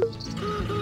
Música